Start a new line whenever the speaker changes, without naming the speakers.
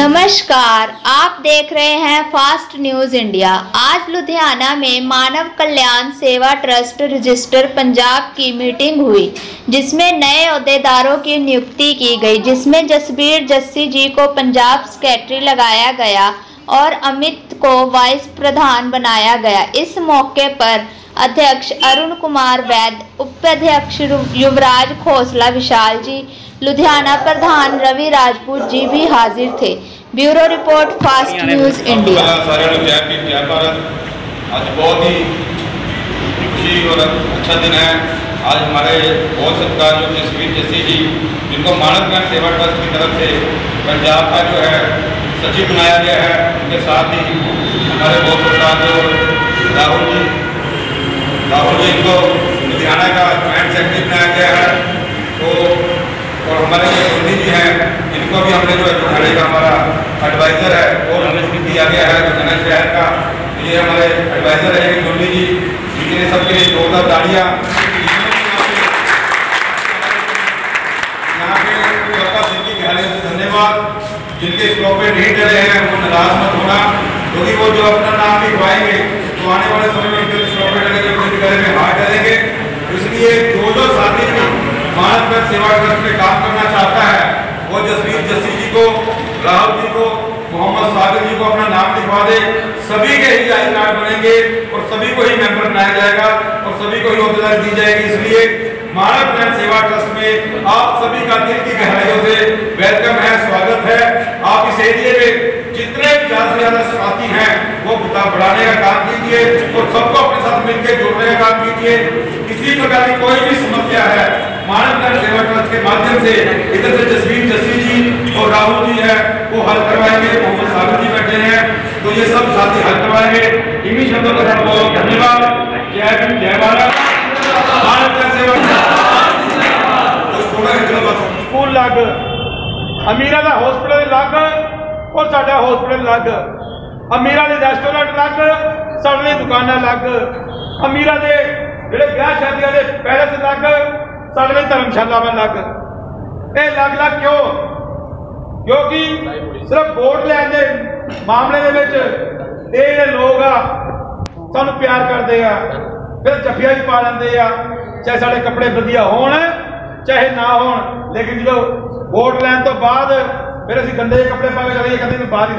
नमस्कार, आप देख रहे हैं फास्ट न्यूज़ इंडिया आज लुधियाना में मानव कल्याण सेवा ट्रस्ट रजिस्टर पंजाब की मीटिंग हुई, जिसमें नए अहदेदारों की नियुक्ति की गई, जिसमें जसबीर जस्सी जी को पंजाब सेक्रेटरी लगाया गया। और अमित को वाइस प्रधान बनाया गया। इस मौके पर अध्यक्ष अरुण कुमार वैद उपाध्यक्ष युवराज खोसला विशाल जी लुधियाना प्रधान रवि राजपूत जी भी हाजिर थे।
Bureau report fast news India. आज बहुत ही खुशी और अच्छा दिन है। आज हमारे बहुत सत्कार जो जसवीर जस्सी जी जिनको मानव ज्ञान सेवा ट्रस्ट की तरफ़ से पंजाब का जो है सचिव बनाया गया है। उनके साथ ही हमारे बहुत सत्कार जो राहुल जी। राहुल जी इनको लुधियाना का ज्वाइंट सेक्रेटरी बनाया गया है। तो और हमारे जो मोदी जी हैं, इनको भी हमने जो है का हमारा एडवाइजर है वो नमित दिया गया है लुधियाना शहर का। ये हमारे एडवाइजर है मोदी जी जिनके सबके लिए जोरदार तालियाँ यहाँ पे सबका दिल की गहराई से धन्यवाद जिनके स्टॉक पे नहीं डरे हैं वो नाराज़ मत होना, क्योंकि वो जो अपना नाम लिखवाएँगे तो आने वाले समय में उनके स्टॉप पे डरेंगे उनके गले में हाथ डरेंगे इसलिए जो जो साथी मानव सेवा ट्रस्ट में काम करना चाहता है, वो जसवीर जस्सी जी को, राहुल जी को, मोहम्मद सागर जी को अपना नाम लिखवा दे। सभी के ही आई कार्ड बनेंगे और सभी को ही मेंबर बनाया जाएगा और सभी को ही अहदेदारी दी जाएगी। इसलिए मानव सेवा ट्रस्ट में आप सभी का दिल की गहराइयों से वेलकम है, स्वागत है आप इस एरिए में जितने ज़्यादा से ज़्यादा साथी हैं वो बढ़ाने का काम कीजिए और सबको अपने साथ मिलकर जोड़ने का काम कीजिए किसी प्रकार की कोई भी समस्या है मानव ज्ञान सेवा ट्रस्ट के माध्यम से इधर से जसवीर जस्सी जी और राहुल जी है वो हल करवाएंगे मोहम्मद सागर जी बैठे हैं तो ये सब साथी हल करवाएंगे इन्हीं शब्दों के साथ बहुत धन्यवाद जय भीम जय भारत मानव ज्ञान सेवा
ਸਕੂਲ ਲੱਗ ਅਮੀਰਾਂ ਦਾ ਹਸਪੀਟਲ ਲੱਗ ਔਰ ਸਾਡਾ ਹਸਪੀਟਲ ਲੱਗ ਅਮੀਰਾਂ ਦੇ ਰੈਸਟੋਰੈਂਟ ਲੱਗ, ਸਾਡੇ ਲਈ ਦੁਕਾਨਾਂ ਲੱਗ। ਅਮੀਰਾਂ ਦੇ ਜਿਹੜੇ ਵਿਆਹ ਸ਼ਾਦੀਆਂ ਦੇ ਪੈਲਸ ਲੱਗ, ਸਾਡੇ ਲਈ ਧਰਮਸ਼ਾਲਾਵਾਂ ਲੱਗ। ਇਹ ਲੱਗ ਲੱਗ ਕਿਉਂ? ਕਿਉਂਕਿ ਸਿਰਫ ਵੋਟ ਲੈਣ ਦੇ ਮਾਮਲੇ ਦੇ ਵਿੱਚ ਇਹ ਜਿਹੜੇ ਲੋਕ ਆ, ਸਾਨੂੰ ਪਿਆਰ ਕਰਦੇ ਆ, ਫਿਰ ਜੱਫੀਆਂ ਵੀ ਪਾ ਲੈਂਦੇ ਆ, ਚਾਹੇ ਸਾਡੇ ਕੱਪੜੇ ਵਧੀਆ ਹੋਣ, ਚਾਹੇ ਨਾ ਹੋਣ, ਲੇਕਿਨ ਜਦੋਂ ਵੋਟ ਲੈਣ ਤੋਂ ਬਾਅਦ ਫਿਰ ਅਸੀਂ ਗੰਦੇ ਕੱਪੜੇ ਪਾ ਕੇ ਚਲੇ ਜਾਂਦੇ ਕਹਿੰਦੇ ਨੂੰ ਬਾਹਰ ਹੀ